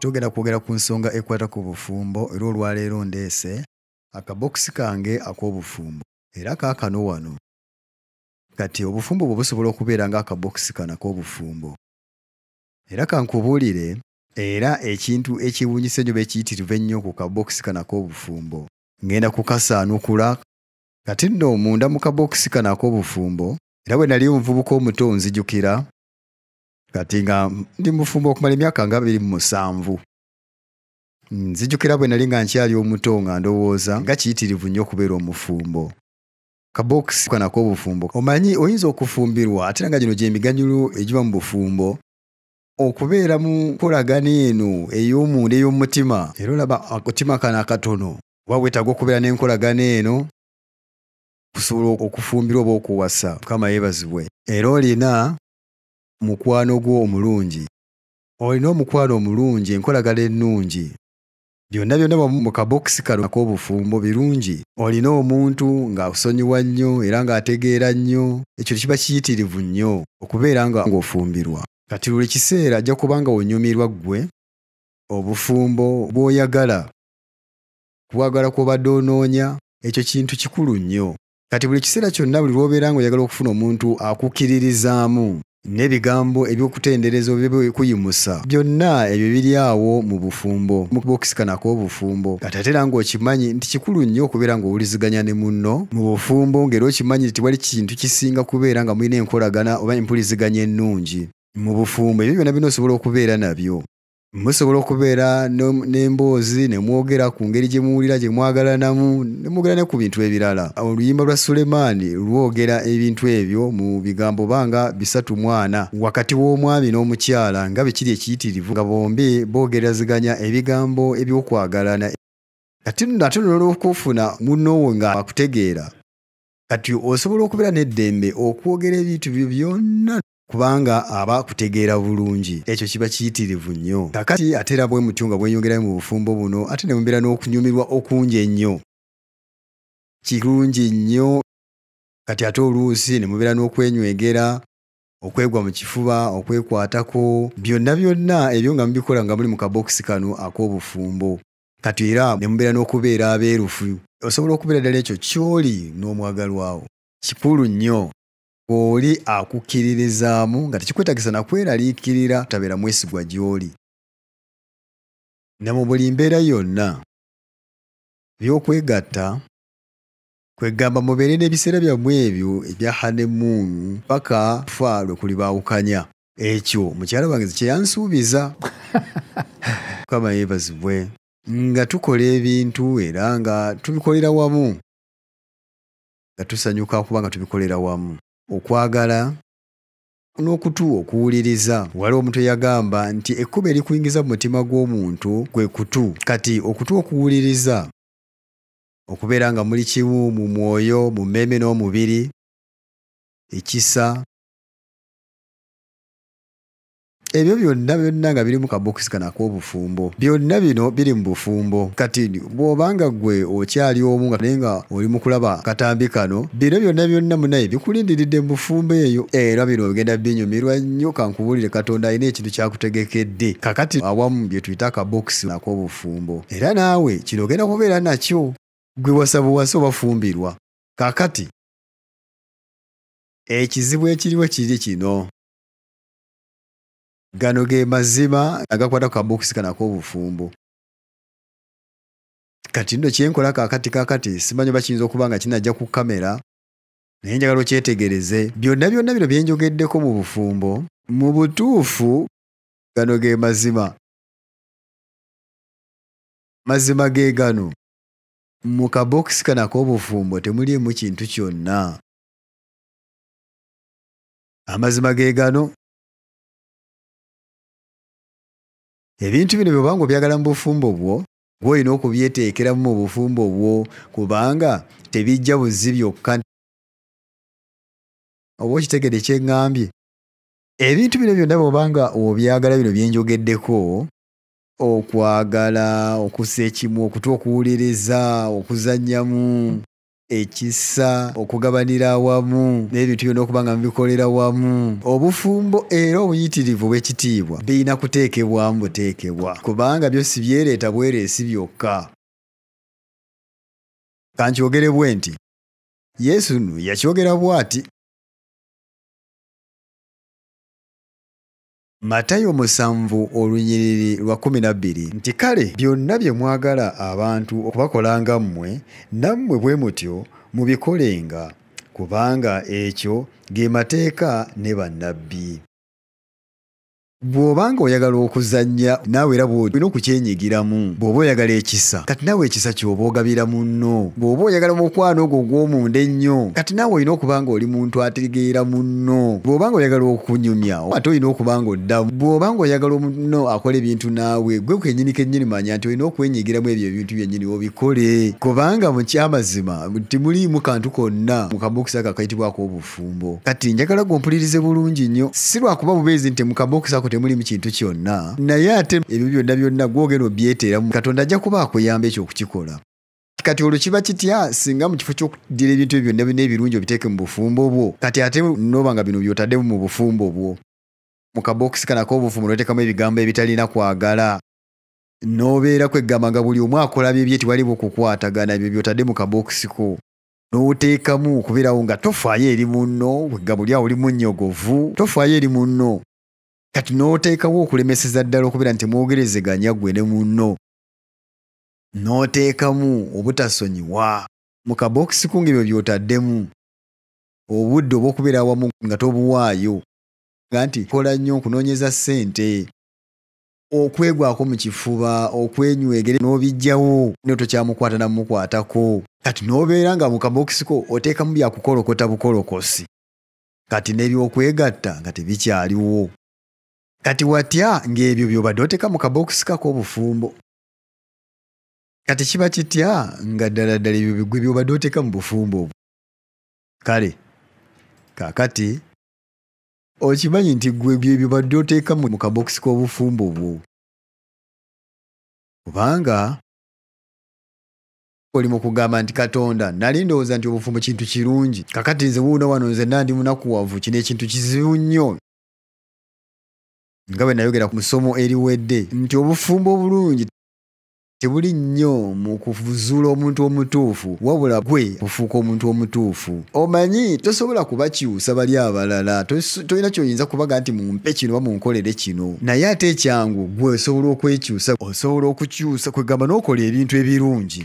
Tugenda kwogera ku nsonga ekwata ku bufumbo era olwaleero ndeese akabokisi kange ak'obufumbo era kaakano wano. Kati obufumbo bwe busobola okubeera ng'akabokisi kano ak'obufumbo era kankubuulire era ekintu ekiwunyisa ennyo beekiyitirivu ennyo ku kabokisi kano ak'obufumbo. Ngenda kukasaanukula kati nno munda mu kabokisi kano ak'obufumbo era bwe nali omuvubuka omuto nzijukira kati nga ndi mufumbo okumala emyaka nga abiri mu musanvu. Nzijukira bwe nali nga nkyali omuto nga ndowooza nga kiyitirivu nnyo okubeera omufumbo. Kabokisi kanako obufumbo omanyi oyinza okufumbirwa ate nga gino gyemiganyulo egiba mu bufumbo okubeera mu nkolagana eno ey'omunda ey'omutima. Era olaba akutima kano akatono oba weetaaga okubeera n'enkolagana eno kusobola okufumbirwa oba okuwasa mukama yeebazibwe. Era olina mukwano gwo omulungi. Olina omukwano omulungi enkolagana ennungi. Byonna byonna mu kabokisi kano ak'obufumbo birungi. Olina omuntu ng'akusonyiwa nnyo era ng'ategeera nnyo. Ekyo kiba kiyitirivu nnyo okubeera nga ng'ofumbirwa. Kati buli kiseera ajja kuba nga onyumirwa ggwe obufumbo bw'oyagala. Kwagala kw'obadde onoonya ekyo kintu kikulu nnyo. Kati buli kiseera kyonna buli lw'obeera ng'oyagala okufuna omuntu akukkiririzaamu n'ebigambo eby'okutendereza oba eby'okuyimusa. Byonna ebyo biri awo mu bufumbo mu bokisi kano ak'obufumbo. Kati ate era ng'okimanyi nti kikulu nnyo okubeera ng'owuliziganya ne munno mu bufumbo ng'era okimanyi nti wali kintu kisinga kubeera nga mulina enkolagana oba empuliziganya ennungi. Mu bufumbo ebyo byonna bina osobola okubeera nabyo musobola okubeera n'emboozi ne mwogera ku ngeri gye muwulira gye mwagalanamu ne mwogera ne ku bintu ebirala. Oluyimba lwa sulemaani lwogera ebintu ebyo mu bigambo banga bisatu mwana. Wakati w'omwami n'omukyala nga bwe kiri ekiyitirivu nga bombi boogeraziganya ebigambo eby'okwagalana. Kati nno ate n'olwokufuna munnoowo nga akutegeera. Kati osobola okubeera n'eddembe okwogera ebintu byo byonna kubanga aba akutegeera bulungi. Ekyo kiba kiyitirivu nnyo. Kakati ate era bwe mutyo nga bweyongerayo mu bufumbo buno ate ne mubeera n'okunyumirwa okungi ennyo. Kirungi nnyo. Kati ate oluusi ne mubeera n'okwenywegera okwegwa mu kifuba okwekwatako byonna byonna ebyo nga mubikola nga muli mu kabokisi kano ak'obufumbo. Kati era ne mubeera n'okubeera abeerufu. Osobola okubeera ddala ekyo ky'oli n'omwagalwawo. Kikulu nnyo oli akukkiririzaamu nga tekikwetagisa nakweraliikirira tabeera mwesigwa gy'oli. Ne mu buli mbeera yonna by'okwegatta kwegamba mubeere n'ebiseera byammwe ebyo ebya hanemuunu paka fa lwe kulibaawukanya ekyo mukyala wange kyeyansuubiza mukama yeebazibwe nga tukola ebintu era nga tubikolera wamu. Nga tusanyuka kuba nga tubikolera wamu okwagala n'okutu okuwuliriza. Wali omuntu eyagamba nti ekkubo erikuyingiza mu mutima gw'omuntu kwe kutu. Kati okutu okuwuliriza okubeera nga muli kimu mu mwoyo mu mmeeme n'omubiri ekisa ebyo byonna byonna nga biri mu kabokisi kano ak'obufumbo byonna bino biri mu bufumbo. Kati bw'obanga ggwe okyali omu naye nga oli mu kulaba katambi kano bino byonna byonna munaye bikulindiridde mu bufumbo eyo. Era bino ogenda binyumirwa nnyo kankubuulire katonda alina ekintu kyakutegekedde. Kakati awamu bye tuyita akabokisi ak'obufumbo. Era naawe kino ogenda kubeera nakyo gwe wasabuwasa obafumbirwa kakati ekizibu ekiriwo kiri kino gano ge mazima agakwata ku kabokisi kano ak'obufumbo. Kati nno kyenkola kakati kakati simanyi oba kiyinza okuba nga kinajja ku kamera naye njagala okyetegereze. Byonna byonna bino byenjogeddeko mu bufumbo mu butuufu gano ge mazima. Mazima ge gano mu kabokisi kano ak'obufumbo temuliimu kintu kyonna. Amazima ge gano ebintu bino byobanga obyagala mu bufumbo bwo gw'olina okubyeteekeramu mu bufumbo bwo kubanga tebijja buzi byokka. Oba okitegede kyeŋŋambye ebintu bino byonna bw'obanga obyagala bino byenjogeddeko okwagala okussa ekimu okutya okuwuliriza okuzannyamu ekisa okugabanira awamu n'ebintu byonna okuba nga mubikolera wamu obufumbo era obuyitirivu bw'ekitiibwa birina kuteekebwamu buteekebwa kubanga byo si byereeta bwereesi byokka. Kankyogere bwe nti yesu nno yakyogera bw'ati matayo musanvu olunyiriri lwa kumi na bbiri nti kale byonna bye mwagala abantu okubakolanga mmwe nammwe bwe mutyo mubikolenga kubanga ekyo ge mateeka ne bannabbi bw'obanga oyagala okuzannya naawe era bwolina okukyenyigiramu bw'oba oyagala ekisa kati naawe ekisa ky'oba ogabira munno. Bw'oba oyagala mukwano ogwo gw'omunda ennyo kati naawe olina okuba nga oli muntu ategeera munno. Bw'oba nga oyagala okunyumya ate olina okuba nga oddamu bw'oba nga oyagala omunno akola ebintu naawe gwe kennyini kennyini manya nti olina okwenyigiramu ebyo ebintu byennyini obikole kubanga mu kyamazima timuliimu kantu konna mu kabokisi ako akayitibwako obufumbo. Kati njagala gwompulirize bulungi nnyo si lwakuba bubeezi nti mu kabokisi ako temulimu kintu kyonna naye ate ebyo byonna byonna gwogera obyeteeramu katonda ajja kuba akuyamba ekyo okukikola. Kati olwo kiba kitya? Singa mu kifo ky'okuddira ebintu ebyo byonna byonna ebirungi obiteeke mu bufumbo bwo kati ate noba nga bino by'otaddemu mu bufumbo bwo mu kabokisi kanako obufumbo noteekamu ebigambo ebitalina kwagala n'obeera kwegamba nga buli omu akola byebye tiwaliwo okukwatagana ebyo by'otadde mu kabokisi ko n'oteekamu okubeerawo nga tofaayo eri munno wegga buli awo oli munnyogovu tofaayo eri munno kati n'oteekawo okulemeseza ddala okubeera nti mwogerezeganya gwe ne munno. N'oteekamu obutasonyiwa mu kabokisi ku ng'ebyo by'otaddemu. Obudde obw'okubeera awamu nga tobuwaayo. Nga nti kola nnyo okunoonyeza ssente. Okwegwako mu kifuba okwenywegere n'obijjawo ne tokyamukwata namukwatako kati n'obeera nga mu kabokisi ko oteekamu byakukolokota bukolokosi kati n'ebyokwegatta nga tebikyaliwo kati watya ng'ebyo by'obadde oteeka mu kabokisi kako obufumbo? Kati kiba kitya nga ddala ddala ebyo bigwe by'obadde oteeka mu bufumbo obwo? Kale kaakati okimanyi nti gwe byebyo badde oteeka mu kabokisi k'obufumbo bwo kubanga oli mu kugamba nti katonda nali ndowooza nti obufumbo kintu kirungi. Kakati nze wuuno wano nze nandi munakuwavu kino ekintu kizibu nnyo nga bwe nayogera ku musomo eriwedde nti obufumbo obulungi tebuli nnyo mu kuzuula omuntu omutuufu wabula gwe ofuuka omuntu omutuufu. Omanyi tosobola kubakyusa bali abalala tolina kyoyinza kubaga nti mumpe kino oba munkolere kino. Naye ate ekyangu gwe osobola okwekyusa osobola okukyusa kwegamba n'okola ebintu ebirungi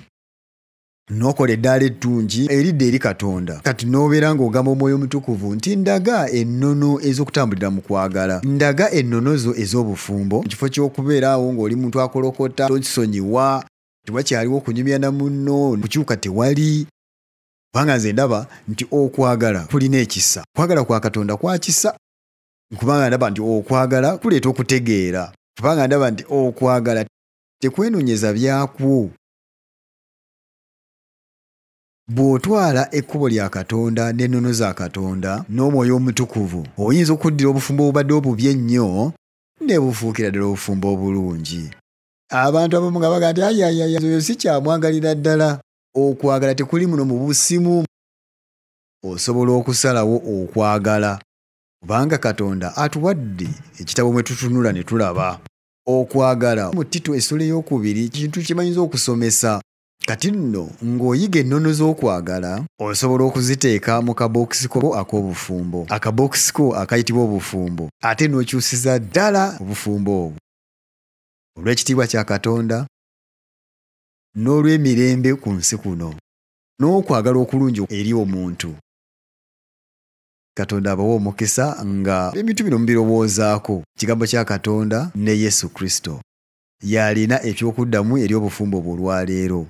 n'okola eddaala ettungi eridda eri katonda. Kati n'obeera ng'ogamba omwoyo omutukuvu nti ndaga ennono ez'okutambulira mu kwagala. Ndaga ennono zo ez'obufumbo. Mu kifo ky'okubeeraawo ng'oli muntu akolokota tokisonyiwa tewakyaliwo okunyumya na munno kukyuka tewali. Kubanga nze ndaba nti okwagala kulina ekisa. Kwagala kwa katonda kwa kisa? Kubanga ndaba nti okwagala kuleeta okutegeera. Kubanga ndaba nti okwagala tekwenonyeza byakwo bw'otwala ekkubo lya katonda n'ennono za katonda n'omwoyo omutukuvu oyinza okuddira obufumbo obubadde obubi ennyo ne bufuukira ddala obufumbo obulungi. Abantu abamu nga baga nti ayayaya oyo si kyamwagalira ddala. Okwagala tekuli muno mu busimu. Osobola okusalawo okwagala kubanga katonda atuwadde ekitabo mwe tutunula ne tulaba. Okwagala mu tito essula ey'okubiri kintu kimanyiza okusomesa kati nno ng'oyiga ennono z'okwagala osobola okuziteeka mu kabokisi ko ak'obufumbo. Akabokisi ko akayitibwa obufumbo ate n'okyusiza ddala obufumbo obwo. Olw'ekitiibwa kya katonda n'olw'emirembe ku nsi kuno n'okwagala okulungi eri omuntu. Katonda abawa omukisa nga ebintu bino mubirowoozaako. Kigambo kya katonda ne yesu kristo. Y'alina ekyokuddamu eri obufumbo obwo olwaleero